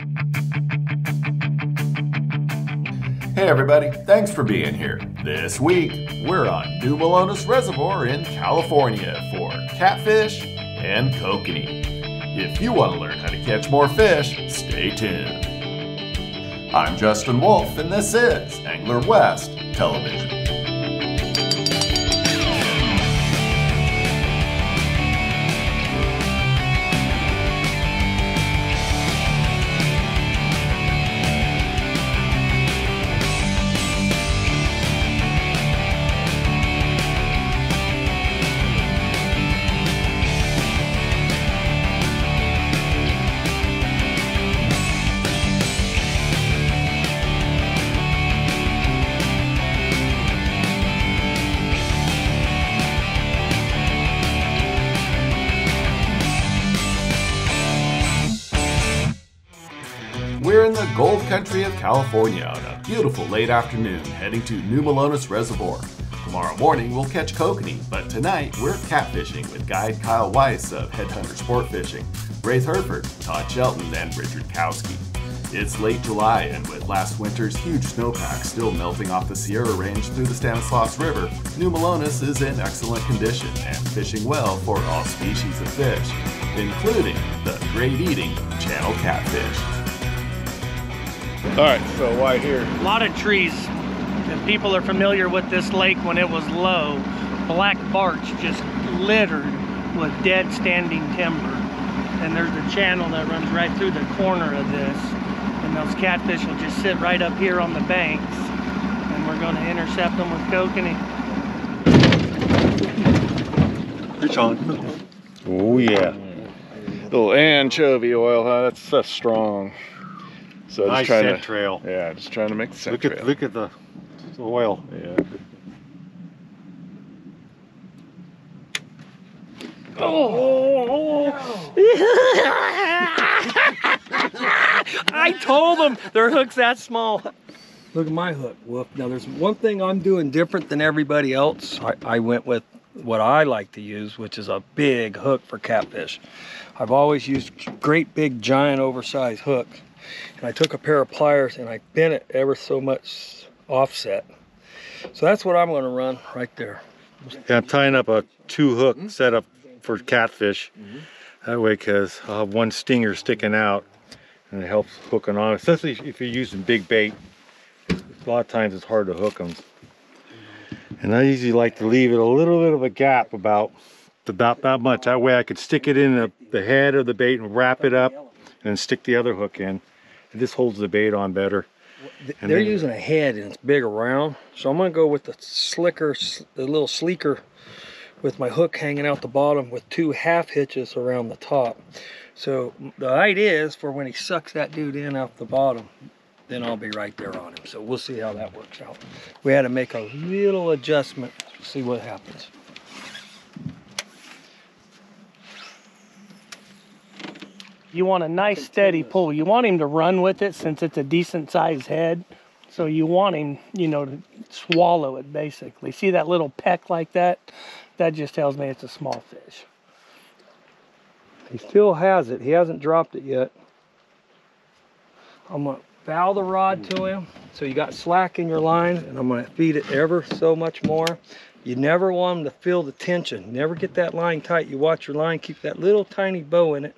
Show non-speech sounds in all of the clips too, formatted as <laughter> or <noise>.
Hey everybody, thanks for being here. This week, we're on New Melones Reservoir in California for catfish and kokanee. If you want to learn how to catch more fish, stay tuned. I'm Justin Wolf, and this is Angler West Television. Country of California on a beautiful late afternoon heading to New Melones Reservoir. Tomorrow morning we'll catch kokanee, but tonight we're catfishing with guide Kyle Wise of Headhunter Sport Fishing, Raith Heryford, Todd Shelton, and Richard Kowski. It's late July, and with last winter's huge snowpack still melting off the Sierra Range through the Stanislaus River, New Melones is in excellent condition and fishing well for all species of fish, including the great eating channel catfish. All right, so why here? A lot of trees. If people are familiar with this lake when it was low, Black Bart just littered with dead standing timber. And there's a channel that runs right through the corner of this. And those catfish will just sit right up here on the banks. And we're going to intercept them with kokanee. Reach on. Oh yeah. Little anchovy oil, huh? That's that's strong. So Nice just trying scent to trail. yeah, just trying to make the scent Look trail. at look at the the oil. yeah. Oh. <laughs> I told them their hook's that small. Look at my hook, Wolf. Now there's one thing I'm doing different than everybody else. I, I went with what I like to use, which is a big hook for catfish. I've always used great big giant oversized hook. And I took a pair of pliers and I bent it ever so much offset. So that's what I'm gonna run right there. Yeah, I'm tying up a two hook mm-hmm. setup for catfish. Mm-hmm. That way, cause I'll have one stinger sticking out, and it helps hooking on. Especially if you're using big bait. A lot of times it's hard to hook them. And I usually like to leave it a little bit of a gap about about that much. That way I could stick it in the, the head of the bait and wrap it up, and then stick the other hook in. This holds the bait on better. And They're then- using a head and it's big around. So I'm gonna go with the slicker, the little sleeker with my hook hanging out the bottom with two half hitches around the top. So the idea is for when he sucks that dude in off the bottom, then I'll be right there on him. So we'll see how that works out. We had to make a little adjustment to see what happens. You want a nice steady pull. You want him to run with it since it's a decent sized head. So you want him, you know, to swallow it basically. See that little peck like that? That just tells me it's a small fish. He still has it. He hasn't dropped it yet. I'm gonna bow the rod to him. So you got slack in your line and I'm gonna feed it ever so much more. You never want him to feel the tension. Never get that line tight. You watch your line, keep that little tiny bow in it.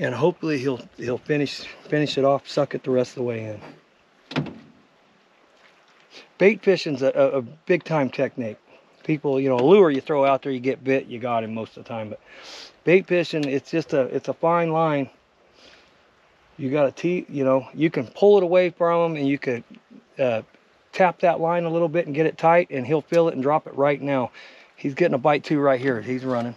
And hopefully he'll he'll finish finish it off, suck it the rest of the way in. Bait fishing's a, a, a big time technique. People, you know, a lure you throw out there, you get bit, you got him most of the time. But bait fishing, it's just a it's a fine line. You got to tee, you know, you can pull it away from him, and you could uh, tap that line a little bit and get it tight, and he'll feel it and drop it right now. He's getting a bite too right here. He's running.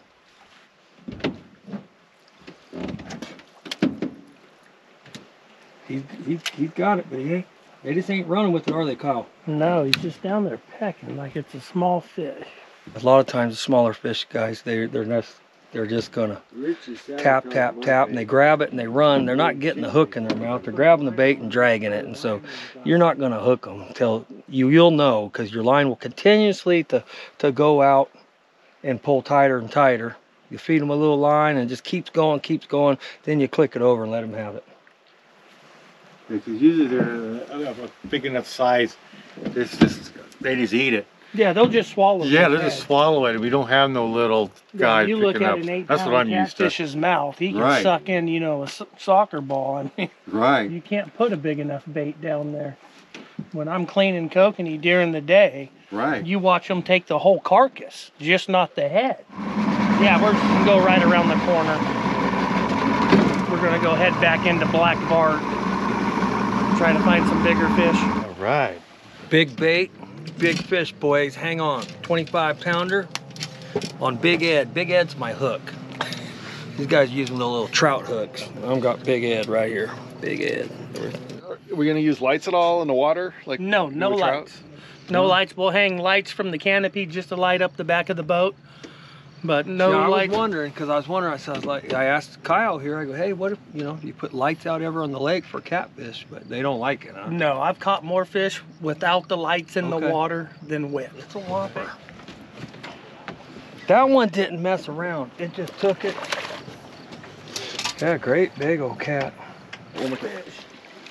He's, he's, he's got it, but he ain't. They just ain't running with it, are they, Kyle? No, he's just down there pecking like it's a small fish. A lot of times, the smaller fish guys, they they're not, they're just gonna tap, tap, tap, and they grab it and they run. They're not getting the hook in their mouth. They're grabbing the bait and dragging it, and so you're not gonna hook them until you you'll know because your line will continuously to to go out and pull tighter and tighter You feed them a little line and it just keeps going, keeps going. Then you click it over and let them have it. Because usually they're uh, of a big enough size. It's just they just eat it. Yeah, they'll just swallow. Yeah, the they just swallow it. We don't have no little Yeah, guy you look picking at up. an eight That's what I'm used to. catfish's mouth. He can Right. suck in, you know, a soccer ball. I mean, Right. you can't put a big enough bait down there. When I'm cleaning kokanee during the day, Right. you watch them take the whole carcass, just not the head. Yeah, we're just gonna go right around the corner. We're gonna go head back into Black Bart, trying to find some bigger fish. All right. Big bait, big fish, boys. Hang on. 25 pounder on Big Ed. Big Ed's my hook. These guys using the little trout hooks. I've got Big Ed right here. Big Ed. Are we gonna use lights at all in the water? Like No, no with trout? lights. No lights. We'll hang lights from the canopy just to light up the back of the boat. But no See, I lights. was wondering because I was wondering. I said, like, I asked Kyle here. I go, hey, what if you know you put lights out ever on the lake for catfish? But they don't like it. Huh? No, I've caught more fish without the lights in Okay. the water than with. It's a whopper. That one didn't mess around. It just took it. Yeah, great big old cat.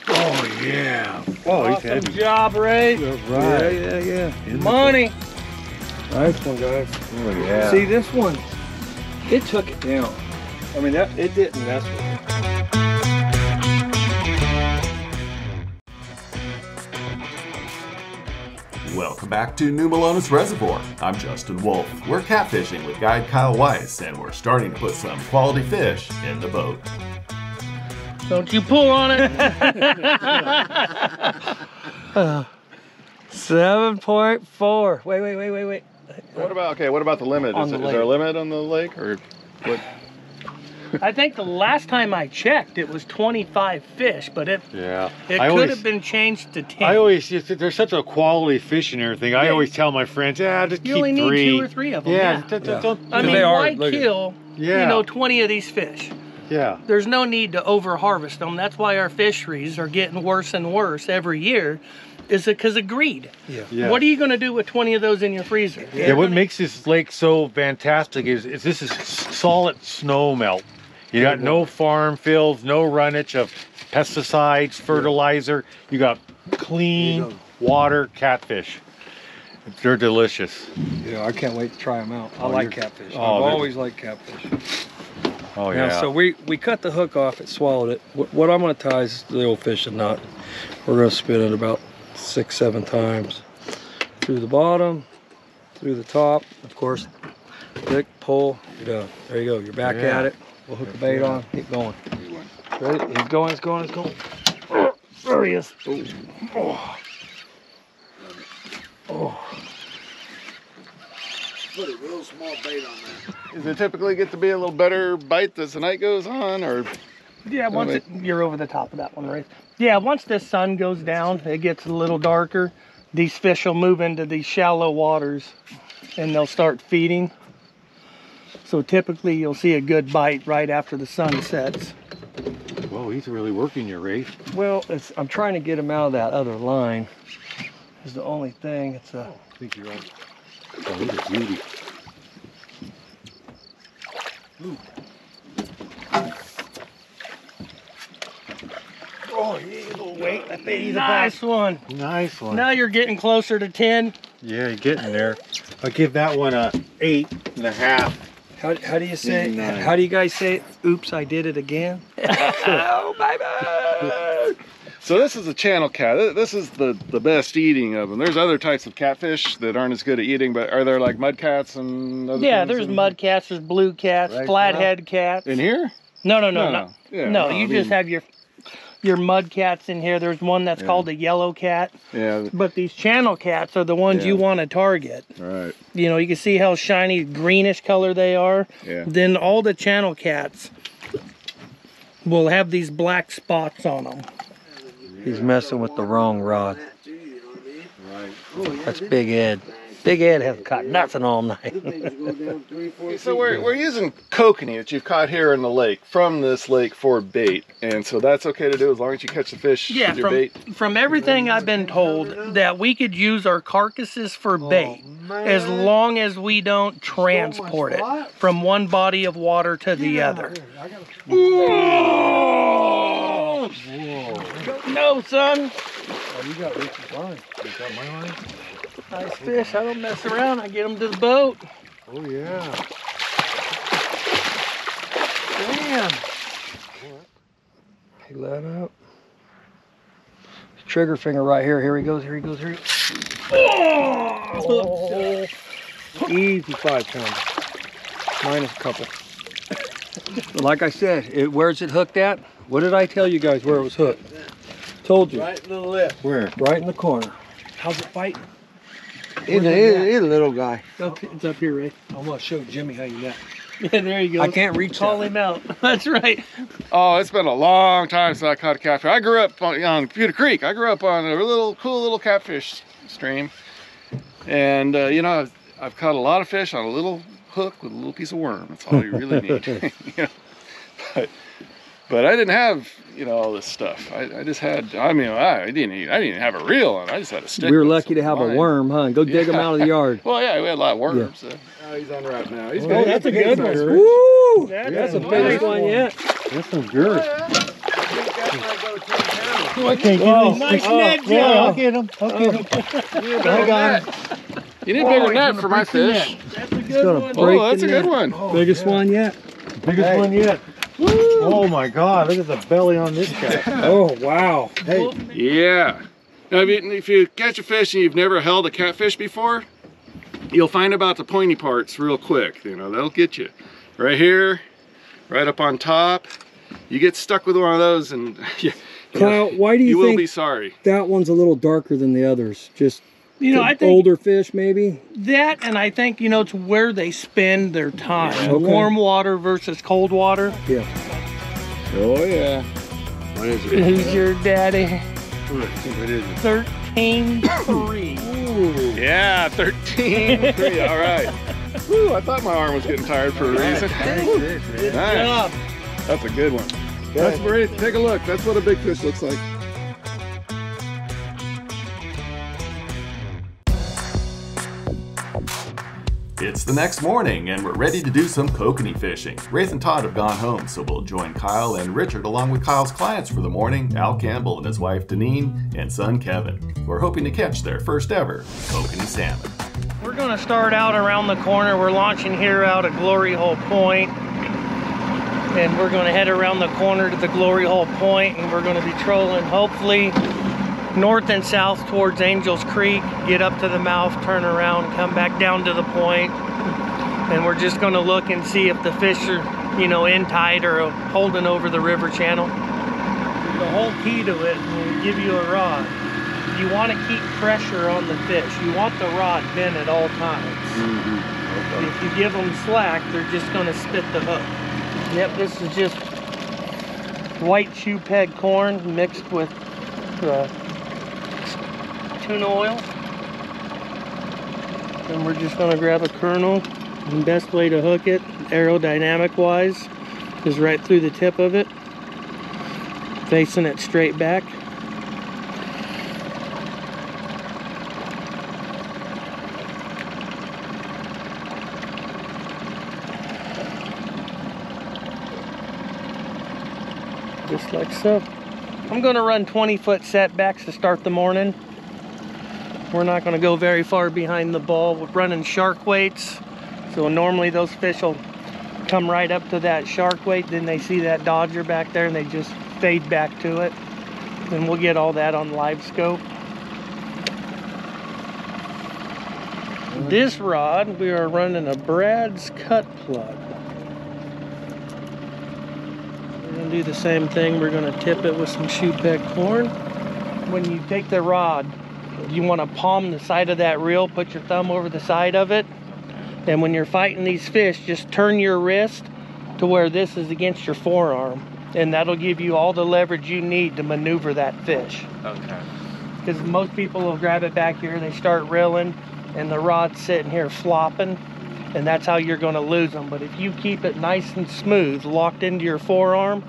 Oh yeah. Oh, he's Awesome heavy. job, Ray. Yeah, yeah, yeah. Money. Nice one, guys. Oh yeah. See this one? It took it down. I mean, that it didn't mess with it. Welcome back to New Melones Reservoir. I'm Justin Wolf. We're catfishing with guide Kyle Wise, and we're starting to put some quality fish in the boat. Don't you pull on it. <laughs> <laughs> Uh, seven point four. Wait, wait, wait, wait, wait. What about okay? What about the limit? On Is, the is there a limit on the lake or what? I think the last time I checked, it was 25 fish, but it Yeah. it I could always, have been changed to 10. I always just, there's such a quality fish and everything. I Yeah. always tell my friends, yeah, just you keep only need three. two or three of them. Yeah. Yeah. d- d- Yeah. don't- I They mean, are, why look at- kill, yeah. you know, 20 of these fish? yeah. There's no need to over harvest them. That's why our fisheries are getting worse and worse every year. Is it because of greed? Yeah. What are you going to do with 20 of those in your freezer? Yeah, what makes this lake so fantastic is, is this is solid snow melt. You got no farm fields, no runnage of pesticides, fertilizer. You got clean water catfish. They're delicious. Yeah, I can't wait to try them out. I Oh, like catfish. oh, I've always liked catfish. Oh Yeah. yeah. So we we cut the hook off. It swallowed it. What, what I'm going to tie is the old fishing knot. We're going to spin it about six, seven times through the bottom, through the top. Of course, click, pull, you're done. There you go. You're back Yeah. at it. We'll hook the bait on. Keep going. Ready? He's going. He's going. He's going. There he is. Oh. Oh. Does it typically get to be a little better bite as the night goes on, or Yeah, once wait. it, you're over the top of that one, right? Yeah, once the sun goes down, it gets a little darker. These fish will move into these shallow waters and they'll start feeding. So typically you'll see a good bite right after the sun sets. Whoa, he's really working your race. Well, it's, I'm trying to get him out of that other line. Is the only thing. It's a. Oh, I think you're on. Oh, he's a beauty. Oh, yeah, little weight. I think he's Nice one. Nice one. Now you're getting closer to 10. Yeah, you're getting there. I'll give that one a eight and a half. How, how do you say? Nine. How do you guys say? it? Oops, I did it again. <laughs> oh, baby! so? This is a channel cat. This is the the best eating of them. There's other types of catfish that aren't as good at eating, but are there like mud cats and other Yeah, there's in- mud cats, there's blue cats, Right, flathead cats. in here? No, no, no, No, no. no. Yeah, no, no, you I just mean- have your your mud cats in here. There's one that's Yeah. called a yellow cat. Yeah. But these channel cats are the ones you want to target. All right. You know, you can see how shiny greenish color they are. Yeah. Then all the channel cats will have these black spots on them. He's messing with the wrong rod. Right. That's Big Ed. Big Ed hasn't caught nothing all night. So we're, we're using kokanee that you've caught here in the lake from this lake for bait, and so that's okay to do as long as you catch the fish Yeah, with your from, bait. from everything I've been told, that we could use our carcasses for bait as long as we don't transport it from one body of water to the other. No, son. Oh, you got Richie's line. You got my line? Nice fish. I don't mess around. I get them to the boat. Oh yeah. Damn. He let up. Trigger finger right here. Here he goes. Here he goes. Here he Oh! Easy five pounder. Minus a couple. Like I said, it, where's it hooked at? What did I tell you guys where it was hooked? Told you. Right in the lip. Where? Right in the corner. How's it fighting? He's a, he's a little guy. Up, it's up here, Ray. I'm gonna show Jimmy how you net. Yeah, there you go. I can't reach Call him out. <laughs> That's right. Oh, it's been a long time since I caught a catfish. I grew up on, on Butte Creek. I grew up on a little cool little catfish stream, and uh, you know I've, I've caught a lot of fish on a little hook with a little piece of worm. That's all you really need. <laughs> <laughs> you know? But but I didn't have you know all this stuff. I, I just had. I mean I didn't even, I didn't even have a reel, and I just had a stick. We were lucky to have a worm, huh? Go dig them out of the yard. <laughs> Well, yeah, we had a lot of worms. so. Oh, he's on route now. He's Oh, that's a good one. one. Woo! That That's is the biggest nice. one yet. That's some girth. Oh, oh, I can't Whoa, get nice oh, net, yeah, Joe. I'll get him. I'll get him. <laughs> I got him. You need a bigger net for my fish. Oh, that's a good one. break Oh, that's a good one. Biggest oh, one yet. Biggest one yet. Oh my God! Look at the belly on this guy. <laughs> Oh wow. Hey, Yeah. Now, if you, if you catch a fish and you've never held a catfish before, you'll find about the pointy parts real quick. You know, that'll get you. Right here, right up on top. You get stuck with one of those and <laughs> you, Kyle, why do you, you will think be sorry. that one's a little darker than the others? Just You know, I think older fish, maybe. that, and I think you know it's where they spend their time. Yeah. Okay. Warm water versus cold water. Yeah. Oh, yeah. what is it? Who's your daddy? What is it? Thirteen <coughs> three. Yeah, 13. Three, All right. Woo, I thought my arm was getting tired for a reason. Good Nice. That's a good one. That's great. Take a look. That's what a big fish looks like. It's the next morning, and we're ready to do some kokanee fishing. Raith and Todd have gone home, so we'll join Kyle and Richard along with Kyle's clients for the morning Al Campbell and his wife Deneen and son Kevin. We're hoping to catch their first ever kokanee salmon. We're gonna start out around the corner. We're launching here out of Glory Hole And we're gonna head around the corner to the Glory Hole Point and we're gonna be trolling hopefully north and south towards Angels Creek, get up to the mouth, turn around, come back down to the point. And we're just gonna look and see if the fish are, you know, in tight or holding over the river channel. The whole key to it will give you a rod you want to keep pressure on the fish. You want the rod bent at all times. If you give them slack, they're just going to spit the hook. Yep, this is just white shoe peg corn mixed with uh, tuna oil. And we're just going to grab a kernel. The best way to hook it, aerodynamic wise, is right through the tip of it, facing it straight back. just like so. I'm gonna run 20 foot setbacks to start the morning. We're not gonna go very far behind the ball. We're running shark weights. So normally those fish will come right up to that shark weight, then they see that dodger back there and they just fade back to it. And we'll get all that on LiveScope. This rod, we are running a Brad's cut plug. We're gonna do the same thing. We're gonna tip it with some peg corn. When you take the rod, you wanna palm the side of that reel, put your thumb over the side of it. And when you're fighting these fish, just turn your wrist to where this is against your forearm. And that'll give you all the leverage you need to maneuver that fish. Okay. Because most people will grab it back here, they start reeling, and the rod's sitting here flopping, and that's how you're going to lose them. But if you keep it nice and smooth, locked into your forearm,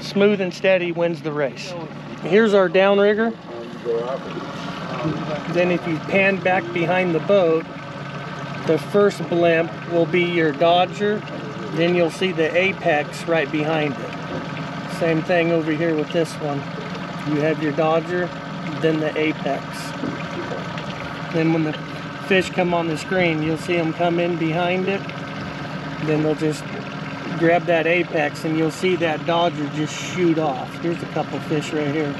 smooth and steady wins the race. Here's our downrigger. Then if you pan back behind the boat, the first blimp will be your Dodger. Then you'll see the Apex right behind it. Same thing over here with this one. You have your Dodger, then the Apex. Then when the fish come on the screen, you'll see them come in behind it. Then they'll just grab that Apex and you'll see that Dodger just shoot off. Here's a couple fish right here.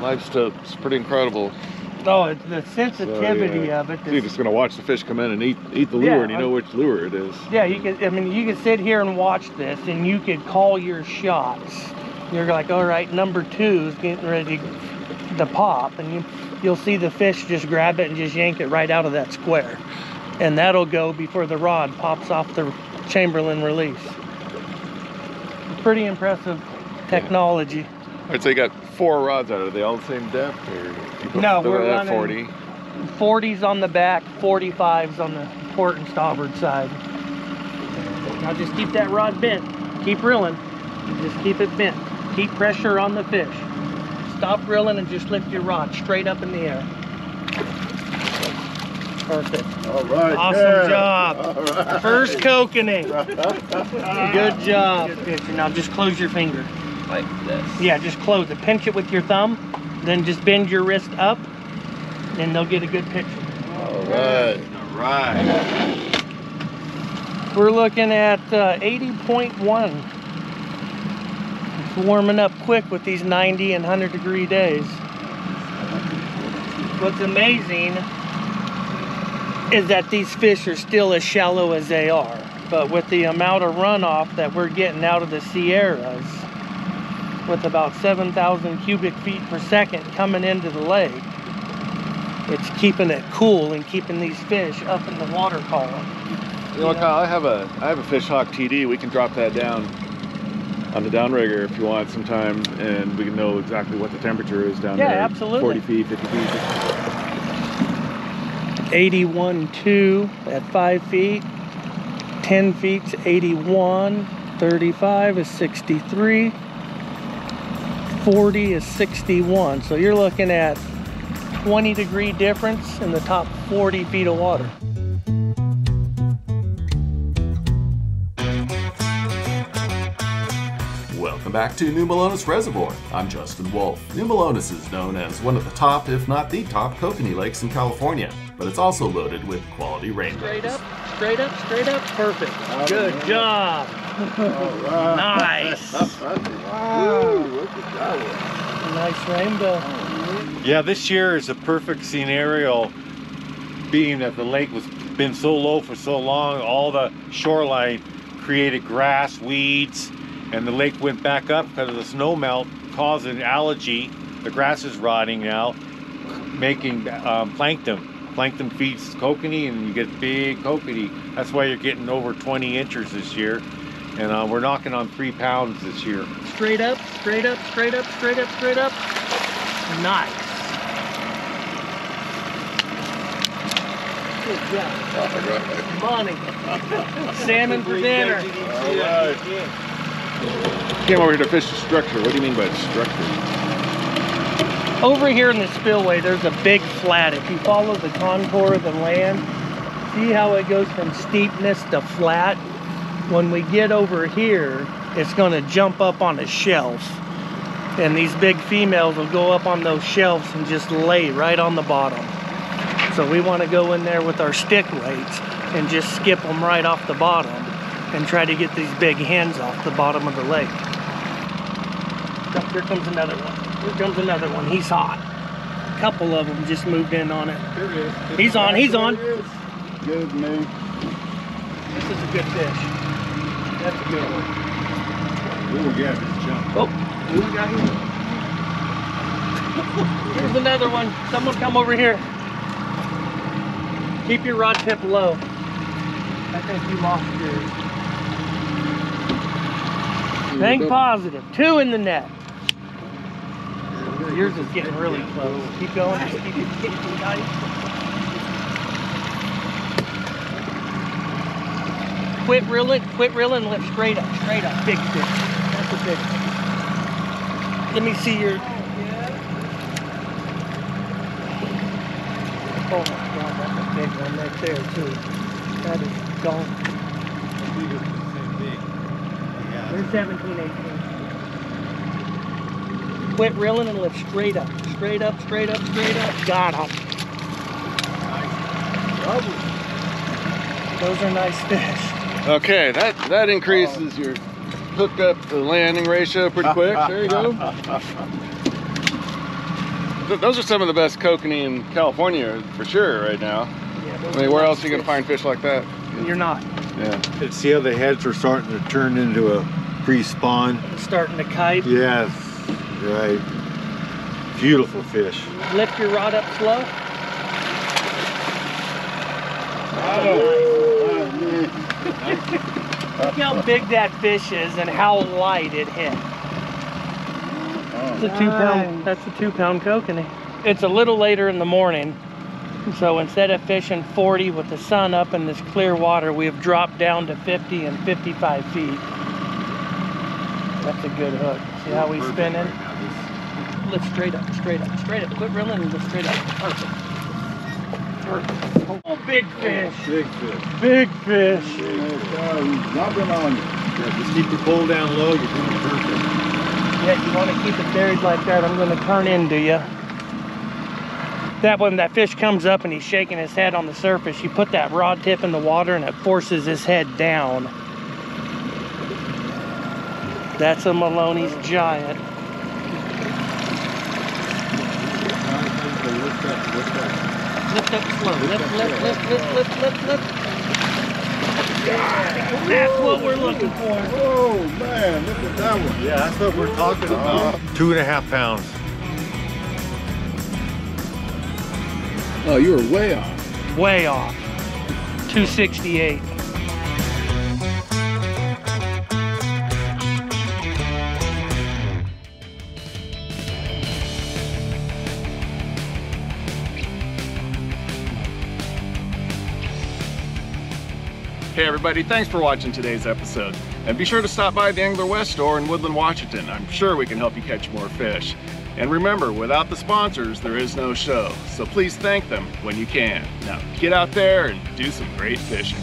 Life's it's pretty incredible. Oh, it's the sensitivity So, yeah. of it. You're just gonna watch the fish come in and eat eat the lure, Yeah, and you I- know which lure it is. Yeah, you could. I mean, you could sit here and watch this, and you could call your shots. You're like, all right, number two is getting ready to pop, and you you'll see the fish just grab it and just yank it right out of that square, and that'll go before the rod pops off the Chamberlain release. Pretty impressive technology. All right, so you got four rods out. Are they all the same depth, or No, we're that running- 40? 40s on the back, 45s on the port and starboard side. Now just keep that rod bent. Keep reeling. Just keep it bent. Keep pressure on the fish. Stop reeling and just lift your rod straight up in the air. Perfect. All right. Awesome job. First kokanee. <laughs> Good job. Good Now just close your finger. Like this. Yeah, just close it. Pinch it with your thumb. Then just bend your wrist up. And they'll get a good picture. All right. All right. We're looking at uh, 80.1. It's warming up quick with these 90 and 100 degree days. What's amazing is that these fish are still as shallow as they are. But with the amount of runoff that we're getting out of the Sierras, with about 7,000 cubic feet per second coming into the lake, it's keeping it cool and keeping these fish up in the water column. You know, Kyle, I have a I have a fish hawk TD. We can drop that down on the downrigger if you want sometime, and we can know exactly what the temperature is down Yeah, there. absolutely. 40 feet, 50 feet. 81.2 at 5 feet. 10 feet's 81. 35 is 63. 40 is 61. So you're looking at 20 degree difference in the top 40 feet of water. Back to New Melones Reservoir. I'm Justin Wolf. New Melones is known as one of the top, if not the top, kokanee lakes in California, but it's also loaded with quality rainbows. Straight up, straight up, straight up. Perfect. Good job. Nice. <laughs> Wow. Look at that Nice rainbow. Yeah, this year is a perfect scenario, being that the lake was been so low for so long. All the shoreline created grass, weeds, and the lake went back up because of the snow melt, causing algae. The grass is rotting now, making um, plankton. Plankton feeds kokanee, and you get big kokanee. That's why you're getting over 20 inches this year, and uh, we're knocking on three pounds this year. Straight up, straight up, straight up, straight up, straight up. Nice. Good job. Money. <laughs> Salmon for dinner. Came over here to fish the structure. What do you mean by structure? Over here in the spillway, there's a big flat. If you follow the contour of the land, see how it goes from steepness to flat? When we get over here, it's going to jump up on a shelf. And these big females will go up on those shelves and just lay right on the bottom. So we want to go in there with our stick weights and just skip them right off the bottom and try to get these big hens off the bottom of the lake. Oh, Here comes another one. Here comes another one. He's hot. A couple of them just moved in on it. He's on. He's on. Good man. This is a good fish. That's a good one. Oh yeah, just jump. Oh, who got here? Here's another one. Someone come over here. Keep your rod tip low. I think you lost yours. Think positive. Two in the net. Yours is getting really close. Keep going. Just <laughs> keep it tight. Quit reeling. Quit reeling. Lift straight up. Straight up. Big fish. That's a big one. Let me see your... Oh my god, that's a big one right there too. That is gone. They're 17, 18. Quit reeling and lift straight up, straight up, straight up, straight up. Got 'em. Those are nice fish. Okay, that that increases oh. your hook up the landing ratio pretty quick. There you go. Those are some of the best kokanee in California for sure right now. I mean, where else are you gonna find fish like that? You're not. Yeah. And see how the heads are starting to turn into a pre-spawn? Starting to kite. Yes, right. Beautiful fish. Lift your rod up slow. Look how big that fish is and how light it hit. It's a two pound. That's a two pound kokanee. It's a little later in the morning, so instead of fishing 40 with the sun up in this clear water, we have dropped down to 50 and 55 feet. That's a good hook. See how he's spinning? Lift straight up, straight up, straight up. Quit reeling and lift straight up. Perfect. Perfect. Oh, big oh, fish. Big fish. Big fish. Oh, he's jumping on you. Yeah, just keep your pole down low, you're doing perfect. Yeah, you want to keep it buried like that, I'm going to turn into you. That when that fish comes up and he's shaking his head on the surface, you put that rod tip in the water and it forces his head down. That's a Maloney's giant. Lift up slow. Lift, lift, lift, lift, lift, lift, lift. That's what we're looking for. Oh, man, look at that one. Yeah, that's what we're talking about. Uh-huh. Two and a half pounds. Oh, you were way off. Way off. 268. Everybody, thanks for watching today's episode. And be sure to stop by the Angler West store in Woodland, Washington. I'm sure we can help you catch more fish. And remember, without the sponsors, there is no show. So please thank them when you can. Now, get out there and do some great fishing.